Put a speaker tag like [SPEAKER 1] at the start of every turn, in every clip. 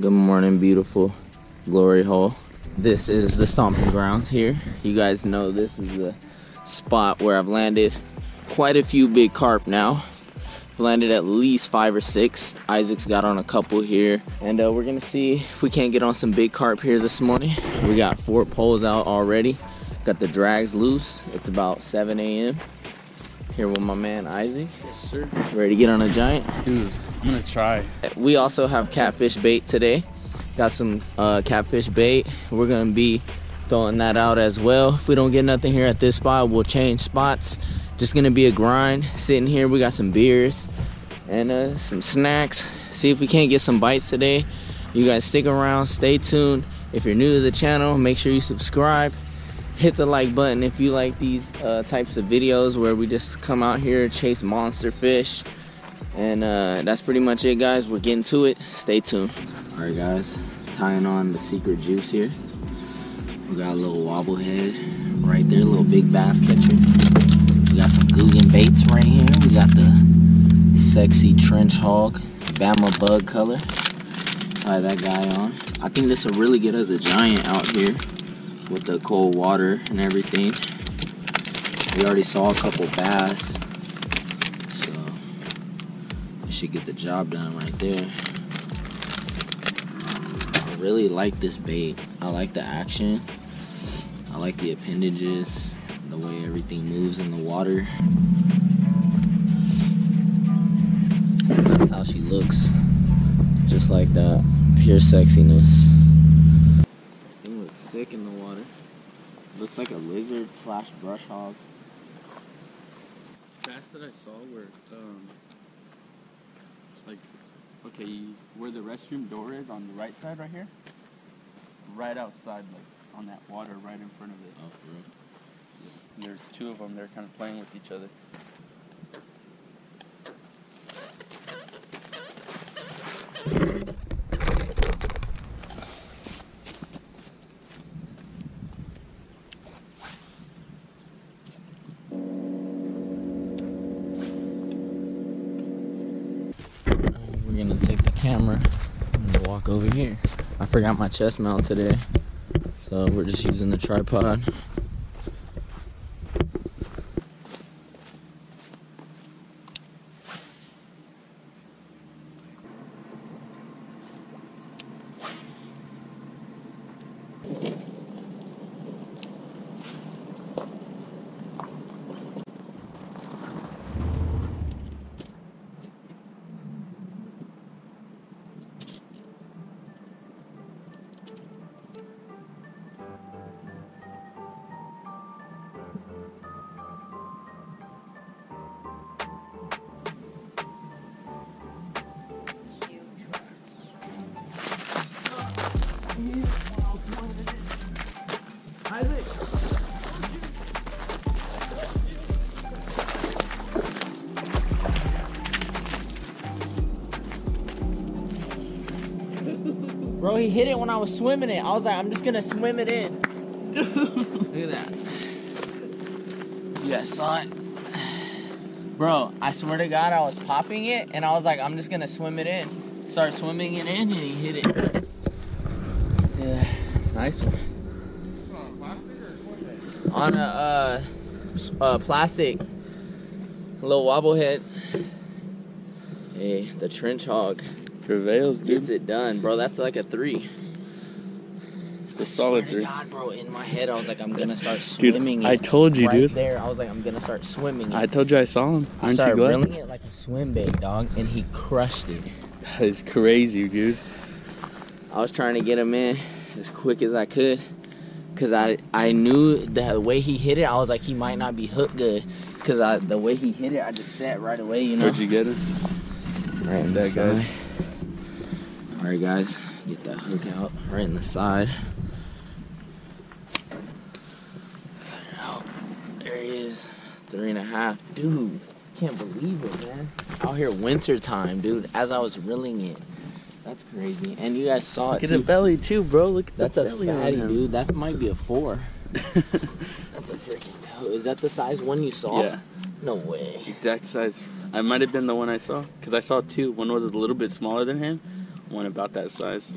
[SPEAKER 1] Good morning, beautiful glory hole. This is the stomping grounds here. You guys know this is the spot where I've landed quite a few big carp now. I've landed at least five or six. Isaac's got on a couple here. And uh, we're gonna see if we can't get on some big carp here this morning. We got four poles out already. Got the drags loose. It's about 7 a.m. Here with my man Isaac.
[SPEAKER 2] Yes, sir.
[SPEAKER 1] Ready to get on a giant?
[SPEAKER 2] Dude, I'm gonna try.
[SPEAKER 1] We also have catfish bait today. Got some uh, catfish bait. We're gonna be throwing that out as well. If we don't get nothing here at this spot, we'll change spots. Just gonna be a grind. Sitting here, we got some beers and uh, some snacks. See if we can't get some bites today. You guys stick around, stay tuned. If you're new to the channel, make sure you subscribe. Hit the like button if you like these uh, types of videos where we just come out here, chase monster fish. And uh, that's pretty much it, guys. We're getting to it. Stay tuned. All right, guys. Tying on the secret juice here. We got a little wobble head right there, a little big bass catcher. We got some Googan baits right here. We got the sexy trench hog, Bama bug color. Tie that guy on. I think this will really get us a giant out here with the cold water and everything. We already saw a couple bass, so it should get the job done right there. I really like this bait. I like the action. I like the appendages, the way everything moves in the water. That's how she looks. Just like that. Pure sexiness. Thing looks sick in the water. Looks like a lizard slash brush hog.
[SPEAKER 2] Bass that I saw were, um, like, okay, where the restroom door is on the right side right here, right outside, like on that water right in front of it.
[SPEAKER 1] Oh, for real?
[SPEAKER 2] There's two of them. They're kind of playing with each other.
[SPEAKER 1] We're gonna take the camera and walk over here. I forgot my chest mount today, so we're just using the tripod. Bro, he hit it when I was swimming it. I was like, I'm just gonna swim it in. Look at that. Guys saw it? Bro, I swear to God, I was popping it and I was like, I'm just gonna swim it in. Start swimming it in and he hit it. Yeah, nice one. On a uh, plastic, little wobble head. Hey, the trench hog
[SPEAKER 2] Prevails, dude.
[SPEAKER 1] gets it done, bro. That's like a three.
[SPEAKER 2] It's a solid
[SPEAKER 1] Swear to
[SPEAKER 2] three.
[SPEAKER 1] God, bro, in my head, I was like, I'm gonna start
[SPEAKER 2] Dude,
[SPEAKER 1] swimming
[SPEAKER 2] I told you,
[SPEAKER 1] right
[SPEAKER 2] dude.
[SPEAKER 1] there, I was like, I'm gonna start swimming it.
[SPEAKER 2] I told you I saw him.
[SPEAKER 1] I
[SPEAKER 2] Aren't you
[SPEAKER 1] started
[SPEAKER 2] glad?
[SPEAKER 1] reeling it like a swim bait, dog, and he crushed it.
[SPEAKER 2] That is crazy, dude.
[SPEAKER 1] I was trying to get him in as quick as I could, cause I I knew the way he hit it, I was like, he might not be hooked good, cause I the way he hit it, I just sat right away, you know.
[SPEAKER 2] Where'd you get it?
[SPEAKER 1] Right in
[SPEAKER 2] That guys.
[SPEAKER 1] Side. All right, guys, get that hook out right in the side. There he is, three and a half, dude. Can't believe it, man. Out here winter time, dude. As I was reeling it, that's crazy. And you guys saw
[SPEAKER 2] Look
[SPEAKER 1] it
[SPEAKER 2] at the belly too, bro. Look at
[SPEAKER 1] That's
[SPEAKER 2] the
[SPEAKER 1] a
[SPEAKER 2] belly on
[SPEAKER 1] fatty, dude. That might be a four. That's a freaking. Is that the size one you saw?
[SPEAKER 2] Yeah,
[SPEAKER 1] No way.
[SPEAKER 2] exact size. I might have been the one I saw because I saw two. One was a little bit smaller than him. One about that size.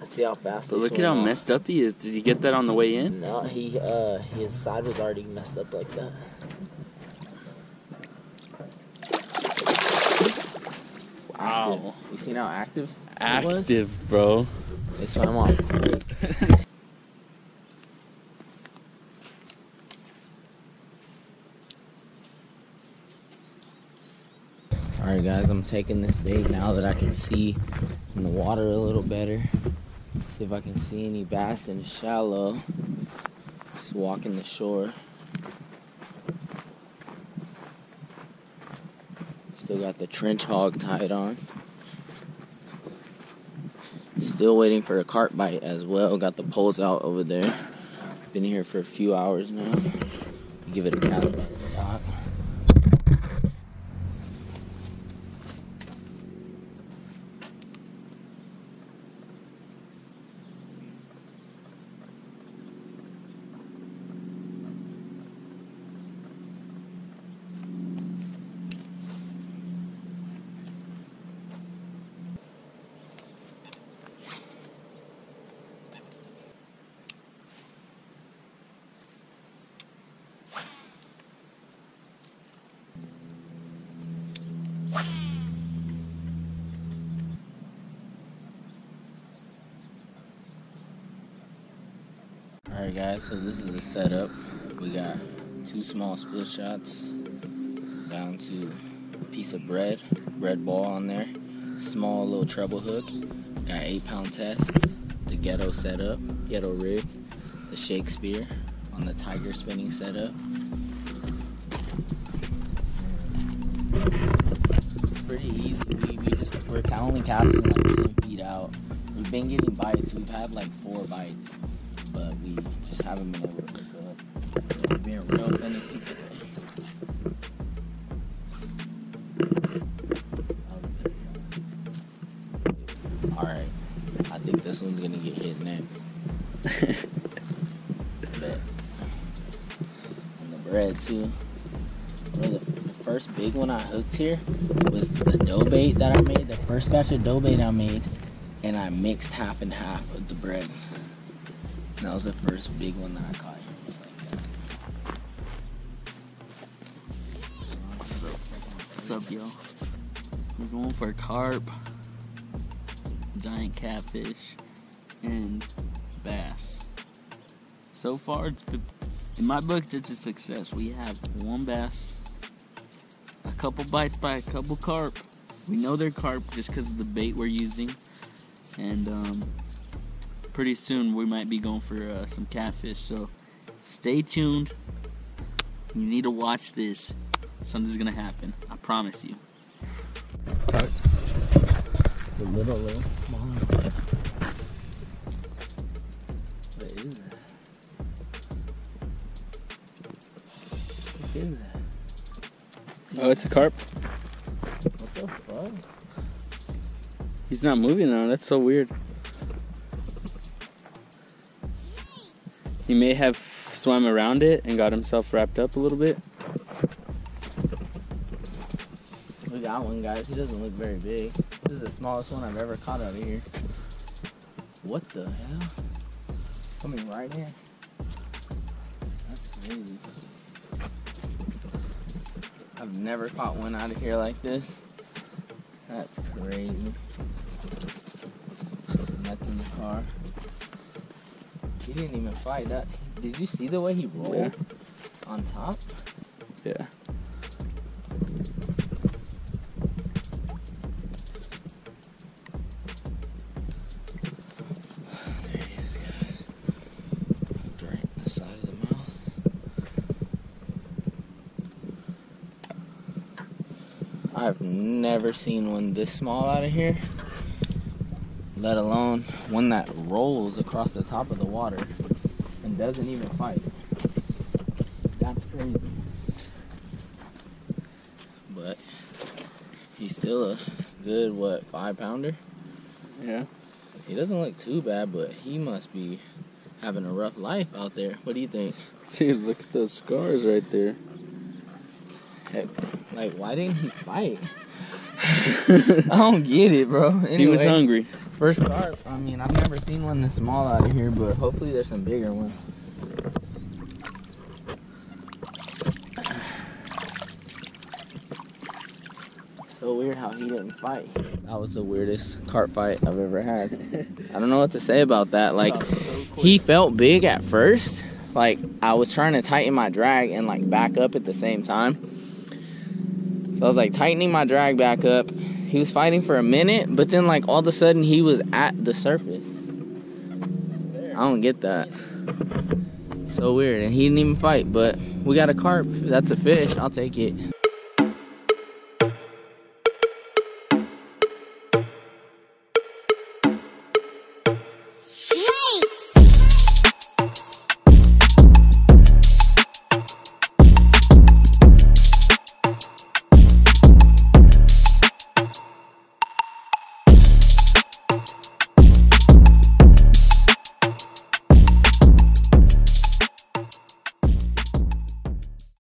[SPEAKER 1] Let's see how fast.
[SPEAKER 2] But look at how
[SPEAKER 1] off.
[SPEAKER 2] messed up he is. Did you get that on the way in?
[SPEAKER 1] No, he uh his side was already messed up like that.
[SPEAKER 2] Wow.
[SPEAKER 1] You seen how active?
[SPEAKER 2] Active, bro.
[SPEAKER 1] They swam off quick. Alright guys, I'm taking this bait now that I can see in the water a little better. See if I can see any bass in the shallow. Just walking the shore. Still got the trench hog tied on. Still waiting for a carp bite as well. Got the poles out over there. Been here for a few hours now. Give it a cast by the stock. Alright guys, so this is the setup. We got two small split shots down to a piece of bread, bread ball on there, small little treble hook, got eight pound test, the ghetto setup, ghetto rig, the Shakespeare on the tiger spinning setup. It's pretty easy. We, we just we're only casting like 10 feet out. We've been getting bites. We've had like four bites but we just haven't been able to pick up. We're being real finicky today. Alright, I think this one's gonna get hit next. The bread too. The, the first big one I hooked here was the dough bait that I made, the first batch of dough bait I made, and I mixed half and half with the bread. That was the first big one that I caught.
[SPEAKER 2] What's up? Y'all? We're going for carp, giant catfish, and bass. So far, in my book, it's a success. We have one bass, a couple bites by a couple carp. We know they're carp just because of the bait we're using, and um, pretty soon we might be going for uh, some catfish. So stay tuned. You need to watch this. Something's gonna happen. I promise you.
[SPEAKER 1] Carp. The little, little, small. What is that? What is that?
[SPEAKER 2] Oh, it's a carp.
[SPEAKER 1] What the fuck?
[SPEAKER 2] He's not moving though. That's so weird. He may have swam around it and got himself wrapped up a little bit.
[SPEAKER 1] We got one, guys. He doesn't look very big. This is the smallest one I've ever caught out of here. What the hell? Coming right here. That's crazy. I've never caught one out of here like this. That's crazy. And that's in the car. He didn't even fight that. Did you see the way he rolled
[SPEAKER 2] Yeah.
[SPEAKER 1] on top?
[SPEAKER 2] Yeah.
[SPEAKER 1] There he is, guys. Right in the side of the mouth. I've never seen one this small out of here, let alone one that rolls across the top of the water and doesn't even fight. That's crazy. But he's still a good, what, five pounder?
[SPEAKER 2] Yeah.
[SPEAKER 1] He doesn't look too bad, but he must be having a rough life out there. What do you think?
[SPEAKER 2] Dude, look at those scars right there.
[SPEAKER 1] Heck, Like, why didn't he fight? I don't get it, bro. Anyway,
[SPEAKER 2] He was hungry.
[SPEAKER 1] First carp. I mean, I've never seen one this small out of here, but hopefully there's some bigger ones. So weird how he didn't fight. That was the weirdest carp fight I've ever had. I don't know what to say about that. Like,
[SPEAKER 2] so
[SPEAKER 1] he felt big at first. Like I was trying to tighten my drag and like back up at the same time. So I was like tightening my drag back up. He was fighting for a minute, but then like all of a sudden he was at the surface. I don't get that. So weird. And he didn't even fight, but we got a carp. That's a fish. I'll take it.